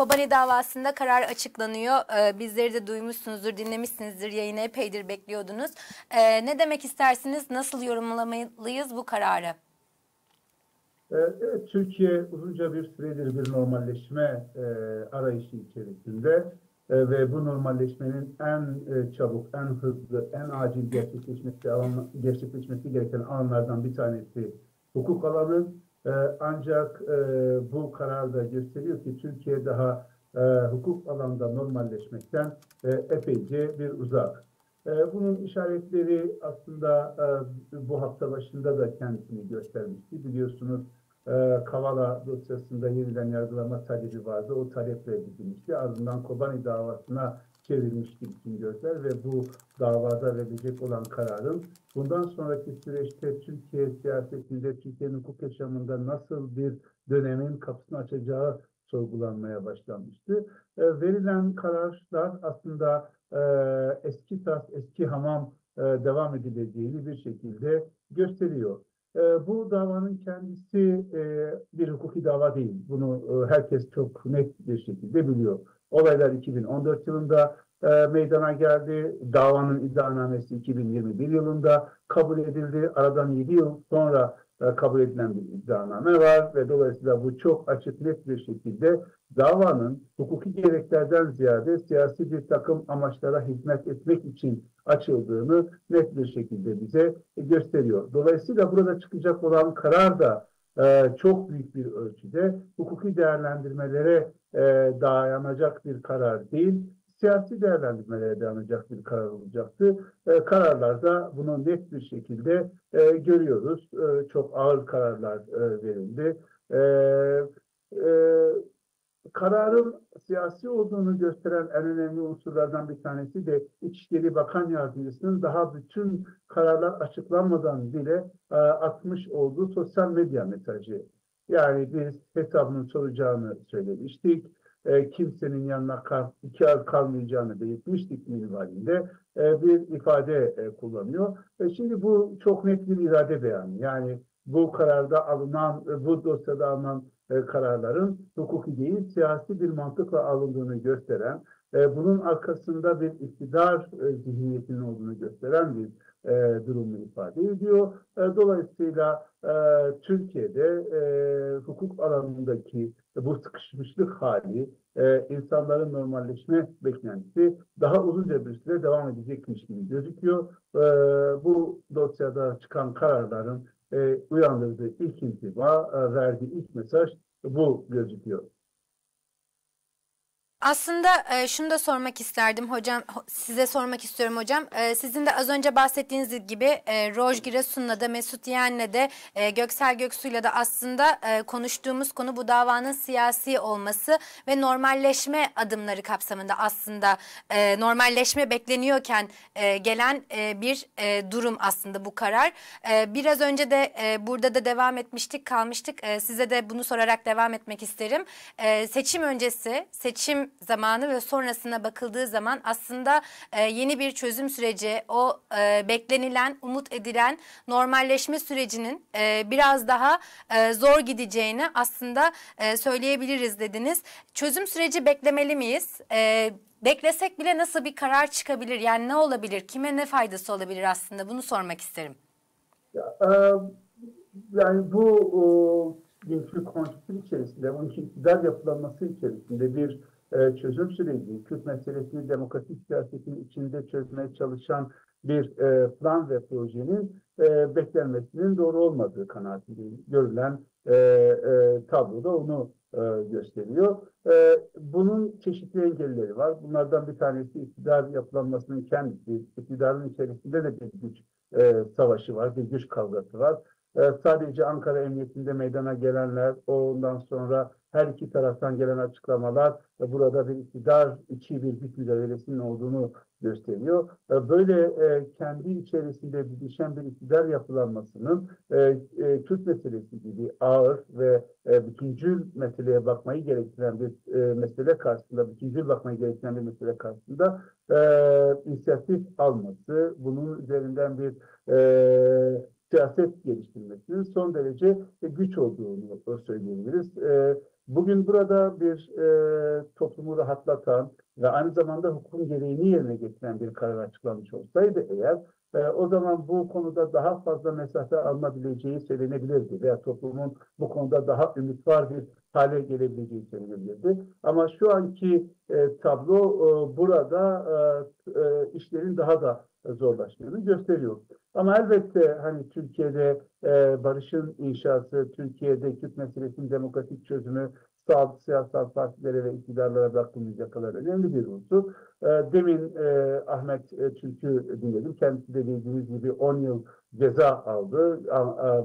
Kobani davasında karar açıklanıyor. E, bizleri de duymuşsunuzdur, dinlemişsinizdir. Yayını epeydir bekliyordunuz. E, ne demek istersiniz? Nasıl yorumlamalıyız bu kararı? Evet, Türkiye uzunca bir süredir bir normalleşme e, arayışı içerisinde e, ve bu normalleşmenin en e, çabuk, en hızlı, en acil gerçekleşmesi, gerçekleşmesi gereken alanlardan bir tanesi hukuk alanı. E, ancak e, bu karar da gösteriyor ki Türkiye daha e, hukuk alanda normalleşmekten e, epeyce bir uzak. Bunun işaretleri aslında bu hafta başında da kendisini göstermişti. Biliyorsunuz Kavala dosyasında yeniden yargılama talebi vardı. O talep reddedilmişti. Ardından Kobani davasına çevrilmişti bütün gözler ve bu davada verilecek olan kararın bundan sonraki süreçte Türkiye siyasetinde, Türkiye'nin hukuk yaşamında nasıl bir dönemin kapısını açacağı sorgulanmaya başlanmıştı. E, verilen kararlar aslında e, eski tas, eski hamam e, devam edileceğini bir şekilde gösteriyor. E, bu davanın kendisi e, bir hukuki dava değil. Bunu e, herkes çok net bir şekilde biliyor. Olaylar 2014 yılında e, meydana geldi. Davanın iddianamesi 2021 yılında kabul edildi. Aradan 7 yıl sonra e, kabul edilen bir iddianame var ve dolayısıyla bu çok açık net bir şekilde davanın hukuki gereklerden ziyade siyasi bir takım amaçlara hizmet etmek için açıldığını net bir şekilde bize gösteriyor. Dolayısıyla burada çıkacak olan karar da çok büyük bir ölçüde hukuki değerlendirmelere e, dayanacak bir karar değil, siyasi değerlendirmelere dayanacak bir karar olacaktı. E, kararlarda bunu net bir şekilde e, görüyoruz. E, çok ağır kararlar e, verildi. E, e, kararın siyasi olduğunu gösteren en önemli unsurlardan bir tanesi de İçişleri Bakan Yardımcısının daha bütün kararlar açıklanmadan bile e, atmış olduğu sosyal medya mesajı. Yani biz hesabının soracağını söylemiştik. E, kimsenin yanına kal, iki ay kalmayacağını belirtmiştik minvalinde e, bir ifade e, kullanıyor. E, şimdi bu çok net bir irade beyanı. Yani bu kararda alınan, e, bu dosyada alınan kararların hukuki değil, siyasi bir mantıkla alındığını gösteren, e, bunun arkasında bir iktidar e, zihniyetinin olduğunu gösteren bir e, durumu ifade ediyor. E, dolayısıyla e, Türkiye'de e, hukuk alanındaki bu sıkışmışlık hali, e, insanların normalleşme beklentisi daha uzunca bir süre devam edecekmiş gibi gözüküyor. E, bu dosyada çıkan kararların e, uyandırdığı ilk intiba, e, verdiği ilk mesaj bu gözüküyor. Aslında e, şunu da sormak isterdim hocam, size sormak istiyorum hocam. E, sizin de az önce bahsettiğiniz gibi e, Roj Giresun'la da Mesut Yeğen'le de e, Göksel Göksu'yla da aslında e, konuştuğumuz konu bu davanın siyasi olması ve normalleşme adımları kapsamında aslında e, normalleşme bekleniyorken e, gelen e, bir e, durum aslında bu karar. E, biraz önce de e, burada da devam etmiştik, kalmıştık. E, size de bunu sorarak devam etmek isterim. E, seçim öncesi, seçim zamanı ve sonrasına bakıldığı zaman aslında e, yeni bir çözüm süreci, o e, beklenilen, umut edilen normalleşme sürecinin e, biraz daha e, zor gideceğini aslında e, söyleyebiliriz dediniz. Çözüm süreci beklemeli miyiz? E, beklesek bile nasıl bir karar çıkabilir? Yani ne olabilir? Kime ne faydası olabilir aslında? Bunu sormak isterim. E, yani bu günkü konuşma içerisinde, bunun iktidar yapılanması içerisinde bir e, çözüm süreci, Kürt meselesini demokratik siyasetin içinde çözmeye çalışan bir e, plan ve projenin e, beklenmesinin doğru olmadığı kanaatindeyim. Görülen e, e, tabloda onu e, gösteriyor. E, bunun çeşitli engelleri var. Bunlardan bir tanesi iktidar yapılanmasının kendisi. İktidarın içerisinde de bir güç e, savaşı var, bir güç kavgası var. E, sadece Ankara Emniyetinde meydana gelenler, ondan sonra her iki taraftan gelen açıklamalar ve burada bir iktidar içi bir güç mücadelesinin olduğunu gösteriyor. E, böyle e, kendi içerisinde didişen bir iktidar yapılanmasının e, Türk meselesi gibi ağır ve bütüncül meseleye bakmayı gerektiren bir mesele karşısında, bütüncül bakmayı gerektiren bir mesele karşısında inisiyatif alması, bunun üzerinden bir siyaset geliştirmesinin son derece güç olduğunu söyleyebiliriz. Bugün burada bir e, toplumu rahatlatan ve aynı zamanda hukukun gereğini yerine getiren bir karar açıklanmış olsaydı eğer e, o zaman bu konuda daha fazla mesafe alınabileceği söylenebilirdi veya toplumun bu konuda daha ümit var bir hale gelebileceği söylenebilirdi. Ama şu anki e, tablo e, burada e, e, işlerin daha da zorlaştığını gösteriyor. Ama elbette hani Türkiye'de e, barışın inşası, Türkiye'de Kürt meselesinin demokratik çözümü sağlık siyasal partilere ve iktidarlara bırakılmayacak kadar önemli bir unsur. E, demin e, Ahmet e, Türk'ü dinledim. Kendisi de bildiğiniz gibi 10 yıl ceza aldı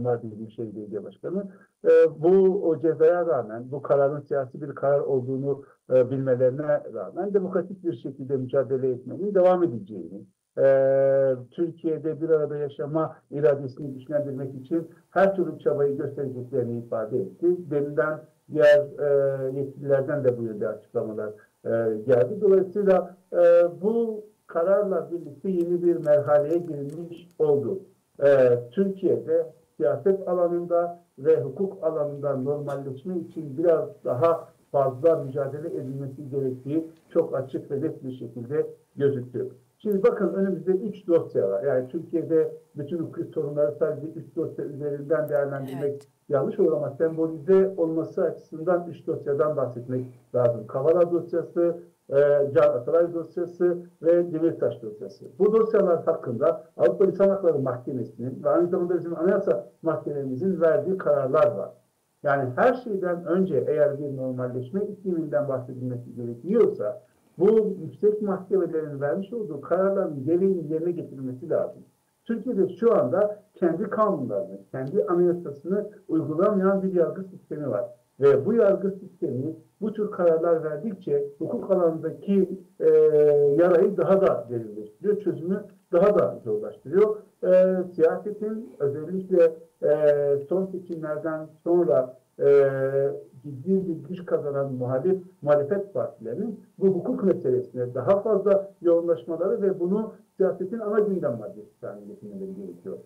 Mardin Büyükşehir Belediye Başkanı. E, bu o cezaya rağmen, bu kararın siyasi bir karar olduğunu e, bilmelerine rağmen demokratik bir şekilde mücadele etmenin devam edeceğini, e, Türkiye'de bir arada yaşama iradesini güçlendirmek için her türlü çabayı göstereceklerini ifade etti. Deminden diğer e, yetkililerden de bu yönde açıklamalar e, geldi. Dolayısıyla e, bu kararla birlikte yeni bir merhaleye girilmiş oldu. E, Türkiye'de siyaset alanında ve hukuk alanında normalleşme için biraz daha fazla mücadele edilmesi gerektiği çok açık ve net bir şekilde gözüküyor. Şimdi bakın önümüzde üç dosya var. Yani Türkiye'de bütün hukuk sorunları sadece üç dosya üzerinden değerlendirmek evet. yanlış olur ama sembolize olması açısından üç dosyadan bahsetmek lazım. Kavala dosyası, e, Can Atalay dosyası ve Demirtaş dosyası. Bu dosyalar hakkında Avrupa İnsan Hakları Mahkemesi'nin ve aynı zamanda bizim Anayasa Mahkememizin verdiği kararlar var. Yani her şeyden önce eğer bir normalleşme ikliminden bahsedilmesi gerekiyorsa bu yüksek mahkemelerin vermiş olduğu kararların gereğini yerine getirilmesi lazım. Türkiye'de şu anda kendi kanunlarını, kendi anayasasını uygulamayan bir yargı sistemi var. Ve bu yargı sistemi bu tür kararlar verdikçe hukuk alanındaki e, yarayı daha da derinleştiriyor, çözümü daha da zorlaştırıyor. E, siyasetin özellikle e, son seçimlerden sonra e, ciddi bir güç kazanan muhalif, muhalefet partilerinin bu hukuk meselesine daha fazla yoğunlaşmaları ve bunu siyasetin ana gündem maddesi haline getirmeleri gerekiyor.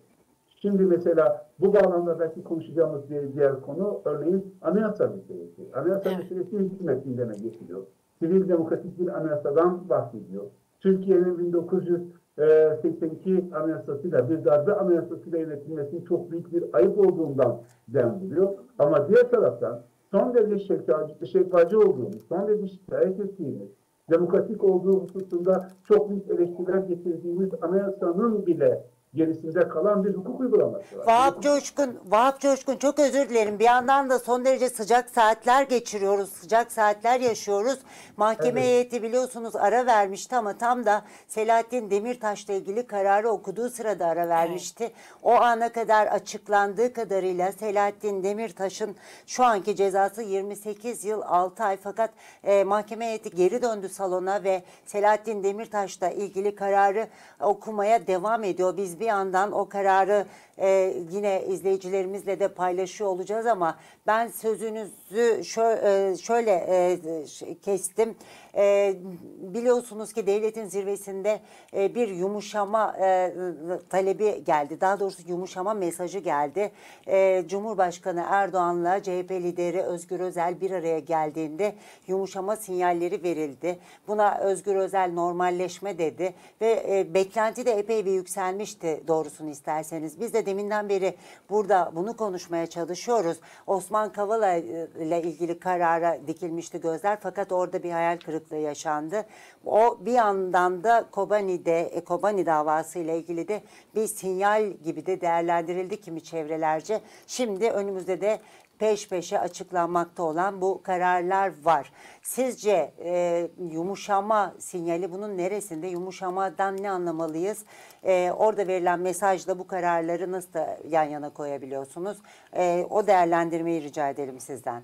Şimdi mesela bu bağlamda belki konuşacağımız bir diğer konu örneğin anayasa meselesi. Anayasa evet. meselesi hükümet gündeme getiriyor. Sivil demokratik bir anayasadan bahsediyor. Türkiye'nin 1900 82 anayasasıyla bir darbe anayasasıyla yönetilmesinin çok büyük bir ayıp olduğundan deniliyor. Ama diğer taraftan son derece şeffacı, şeffacı olduğumuz, son derece şikayet ettiğimiz, demokratik olduğu hususunda çok büyük eleştiriler getirdiğimiz anayasanın bile gerisinde kalan bir hukuk uygulaması var. Vahap Coşkun, Vahap Coşkun çok özür dilerim. Bir yandan da son derece sıcak saatler geçiriyoruz. Sıcak saatler yaşıyoruz. Mahkeme evet. heyeti biliyorsunuz ara vermişti ama tam da Selahattin Demirtaş'la ilgili kararı okuduğu sırada ara vermişti. Evet. O ana kadar açıklandığı kadarıyla Selahattin Demirtaş'ın şu anki cezası 28 yıl 6 ay fakat e, mahkeme heyeti geri döndü salona ve Selahattin Demirtaş'la ilgili kararı okumaya devam ediyor. Biz bir yandan o kararı e, yine izleyicilerimizle de paylaşıyor olacağız ama ben sözünüzü şöyle, şöyle e, kestim. E, biliyorsunuz ki devletin zirvesinde e, bir yumuşama e, talebi geldi. Daha doğrusu yumuşama mesajı geldi. E, Cumhurbaşkanı Erdoğan'la CHP lideri Özgür Özel bir araya geldiğinde yumuşama sinyalleri verildi. Buna Özgür Özel normalleşme dedi ve e, beklenti de epey bir yükselmişti doğrusunu isterseniz. Biz de deminden beri burada bunu konuşmaya çalışıyoruz. Osman Kavala ile ilgili karara dikilmişti gözler fakat orada bir hayal kırıklığı yaşandı. O bir yandan da Kobani'de, e, Kobani davası ile ilgili de bir sinyal gibi de değerlendirildi kimi çevrelerce. Şimdi önümüzde de peş peşe açıklanmakta olan bu kararlar var. Sizce e, yumuşama sinyali bunun neresinde? Yumuşamadan ne anlamalıyız? E, orada verilen mesajla bu kararları nasıl da yan yana koyabiliyorsunuz? E, o değerlendirmeyi rica edelim sizden.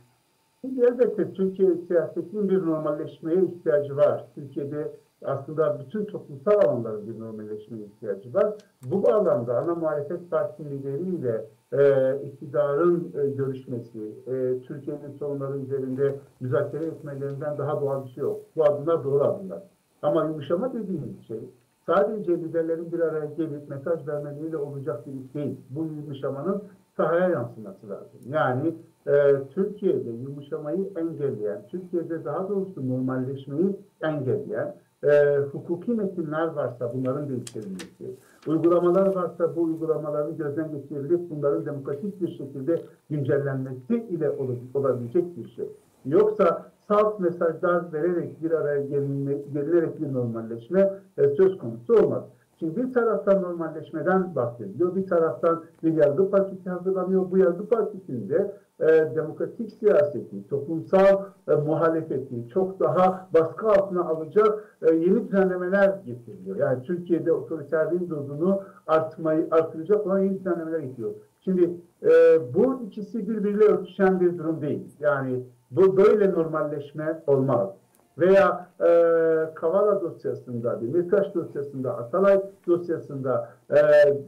Elbette Türkiye siyasetinin bir normalleşmeye ihtiyacı var. Türkiye'de aslında bütün toplumsal alanların bir normalleşmeye ihtiyacı var. Bu bağlamda ana muhalefet partisi lideriyle e, iktidarın e, görüşmesi, e, Türkiye'nin sorunları üzerinde müzakere etmelerinden daha doğal bir şey yok. Bu adımlar doğru adımlar. Ama yumuşama dediğimiz şey sadece liderlerin bir araya gelip mesaj vermeleriyle olacak bir iş değil. Bu yumuşamanın sahaya yansıması lazım. Yani e, Türkiye'de yumuşamayı engelleyen, Türkiye'de daha doğrusu normalleşmeyi engelleyen e, hukuki metinler varsa bunların değiştirilmesi, uygulamalar varsa bu uygulamaların gözden geçirilip bunların demokratik bir şekilde güncellenmesi ile ol- olabilecek bir şey. Yoksa salt mesajlar vererek bir araya gelinme, gelinerek bir normalleşme e, söz konusu olmaz. Şimdi bir taraftan normalleşmeden bahsediliyor, bir taraftan bir yargı partisi hazırlanıyor. Bu yargı partisinde e, demokratik siyaseti, toplumsal e, muhalefeti çok daha baskı altına alacak e, yeni düzenlemeler getiriliyor. Yani Türkiye'de otoriterliğin dozunu artmayı artıracak olan yeni düzenlemeler getiriyor. Şimdi e, bu ikisi birbiriyle örtüşen bir durum değil. Yani bu böyle normalleşme olmaz veya e, Kavala dosyasında, Demirtaş dosyasında, Atalay dosyasında e,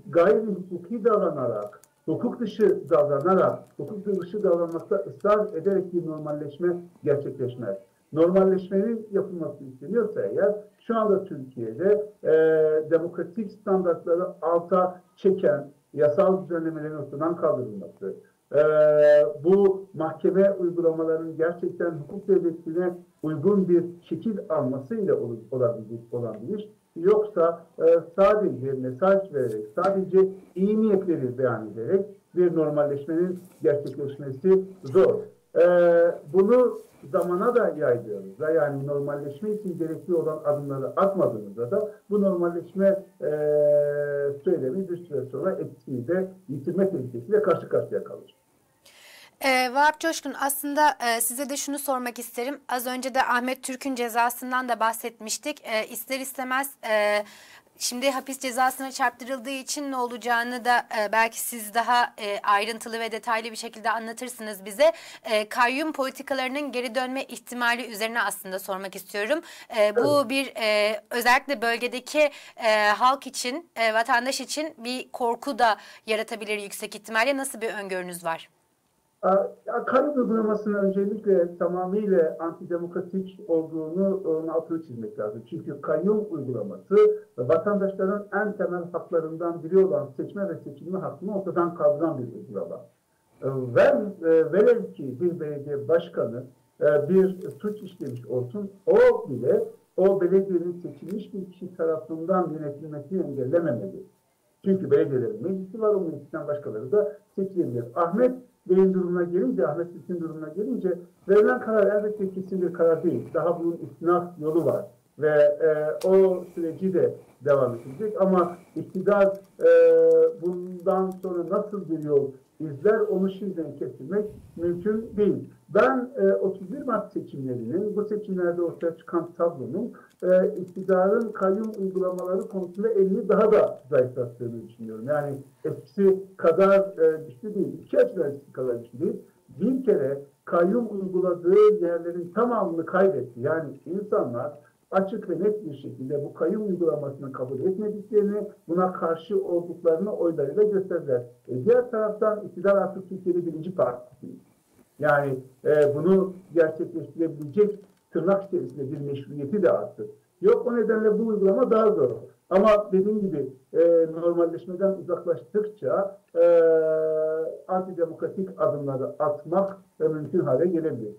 gayri hukuki davranarak, hukuk dışı davranarak, hukuk dışı davranmakta ısrar ederek bir normalleşme gerçekleşmez. Normalleşmenin yapılması isteniyorsa eğer şu anda Türkiye'de e, demokratik standartları alta çeken yasal düzenlemelerin ortadan kaldırılması, ee, bu mahkeme uygulamalarının gerçekten hukuk devletine uygun bir şekil almasıyla ol- olabilecek olan. Yoksa e, sadece mesaj vererek, sadece iyi niyetleri beyan ederek bir normalleşmenin gerçekleşmesi zor. Ee, bunu zamana da yaydığımızda yani normalleşme için gerekli olan adımları atmadığımızda da bu normalleşme e, söylemi bir süre sonra etkisini de yitirme tehlikesiyle karşı karşıya kalır. Ee, Vahap Coşkun aslında e, size de şunu sormak isterim. Az önce de Ahmet Türk'ün cezasından da bahsetmiştik. E, ister istemez e, şimdi hapis cezasına çarptırıldığı için ne olacağını da e, belki siz daha e, ayrıntılı ve detaylı bir şekilde anlatırsınız bize. E, kayyum politikalarının geri dönme ihtimali üzerine aslında sormak istiyorum. E, bu bir e, özellikle bölgedeki e, halk için, e, vatandaş için bir korku da yaratabilir yüksek ihtimalle. Nasıl bir öngörünüz var? Ya, Kayyum uygulamasının öncelikle tamamıyla antidemokratik olduğunu altını çizmek lazım. Çünkü kayyum uygulaması vatandaşların en temel haklarından biri olan seçme ve seçilme hakkını ortadan kaldıran bir uygulama. Ve e, velev ki bir belediye başkanı e, bir suç işlemiş olsun, o bile o belediyenin seçilmiş bir kişi tarafından yönetilmesini engellememeli. Çünkü belediyelerin meclisi var, o meclisten başkaları da seçilebilir. Ahmet Bey'in durumuna gelince, Ahmet Bey'in durumuna gelince verilen karar elbette kesin bir karar değil. Daha bunun istinaf yolu var ve e, o süreci de devam edecek. Ama iktidar e, bundan sonra nasıl bir yol izler onu şimdiden kestirmek mümkün değil. Ben e, 31 Mart seçimlerinin, bu seçimlerde ortaya çıkan tablonun e, iktidarın kayyum uygulamaları konusunda elini daha da zayıflattığını düşünüyorum. Yani eskisi kadar e, güçlü değil, iki açıdan eskisi kadar güçlü değil. Bir kere kayyum uyguladığı yerlerin tamamını kaybetti. Yani insanlar açık ve net bir şekilde bu kayyum uygulamasını kabul etmediklerini, buna karşı olduklarını oylarıyla gösterdiler. E, diğer taraftan iktidar artık Türkiye'de birinci partisi. Yani e, bunu gerçekleştirebilecek tırnak içerisinde bir meşruiyeti de arttı. Yok o nedenle bu uygulama daha zor. Ama dediğim gibi e, normalleşmeden uzaklaştıkça e, antidemokratik adımları atmak mümkün hale gelebilir.